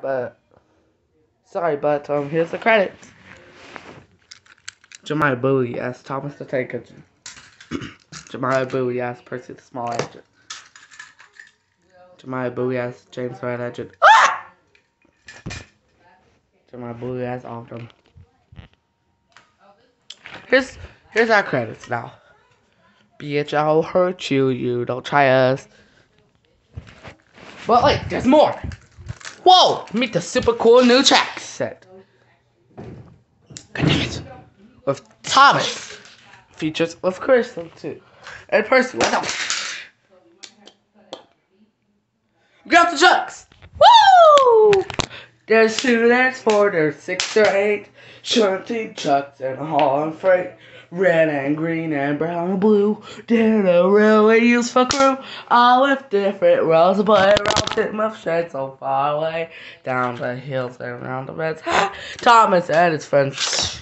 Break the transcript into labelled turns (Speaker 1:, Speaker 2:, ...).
Speaker 1: But sorry, but um, here's the credits. Jemiah Bowie as Thomas the Tank Engine. Jemiah Bowie as Percy the Small Engine. Jemiah Bowie as James Red Engine. Ah! Jemiah Bowie as Autumn. Here's here's our credits now. Bitch, I'll hurt you. You don't try us. But wait, there's more. Whoa! Meet the super cool new track set. God damn it. With Thomas. Features with Crystal too. And Percy, what up? Grab the trucks! There's two, there's four, there's six or eight. Shunting trucks and hauling freight. Red and green and brown and blue. They're the railway used for crew. All with different roads, but around Tidmouth shed so far away. Down the hills and around the beds. Thomas and his friends